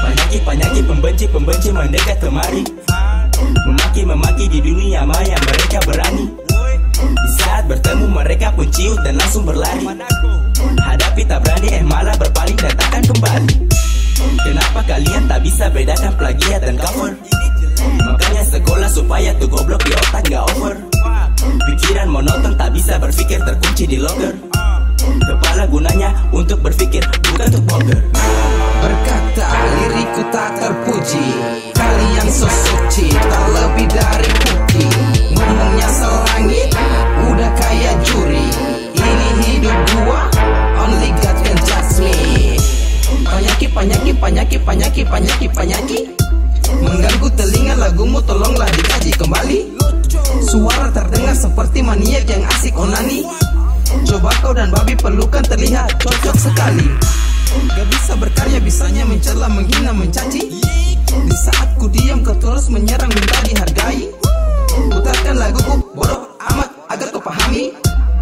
Penyakit-penyakit pembenci-pembenci mendekat kemari. Memaki-memaki di dunia maya mereka berani. Di saat bertemu mereka pun ciut dan langsung berlari. Hadapi tak berani eh malah berpaling dan takkan kembali. Kenapa kalian tak bisa bedakan plagiat dan cover? Makanya sekolah supaya tuh goblok di otak gak over. Pikiran bisa berpikir terkunci di locker Kepala gunanya untuk berpikir bukan untuk blogger Berkata liriku tak terpuji. Kalian so suci tak lebih dari putih. Ngomongnya selangit udah kayak juri. Ini hidup gua only God can judge me. Panyaki panyaki panyaki panyaki panyaki panyaki. Mengganggu telinga lagumu tolonglah dikaji kembali terdengar seperti maniak yang asik onani Coba kau dan babi pelukan terlihat cocok sekali. Gak bisa berkarya bisanya mencela menghina mencaci. Di saat ku diam kau terus menyerang minta dihargai. Putarkan laguku bodoh amat agar kau pahami.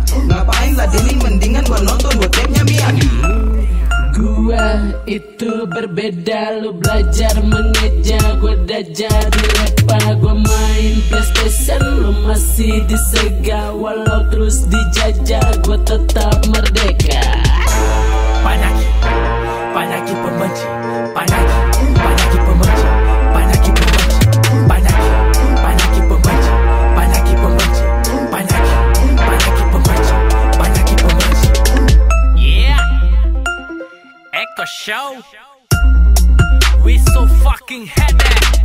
Ngapain ladenin mendingan gua nonton buat tapnya Miyagi Gua itu berbeda Lu belajar mengeja Gua dah jadi lepa masih disega Walau terus dijajah Gua tetap merdeka Panyaki, panyaki pembenci Panyaki, panyaki pembenci Panyaki pembenci Panyaki, panyaki pembenci Panyaki pembenci Panyaki, panyaki pembenci Panyaki pembenci Yeah, Echo Show. We so fucking heavy.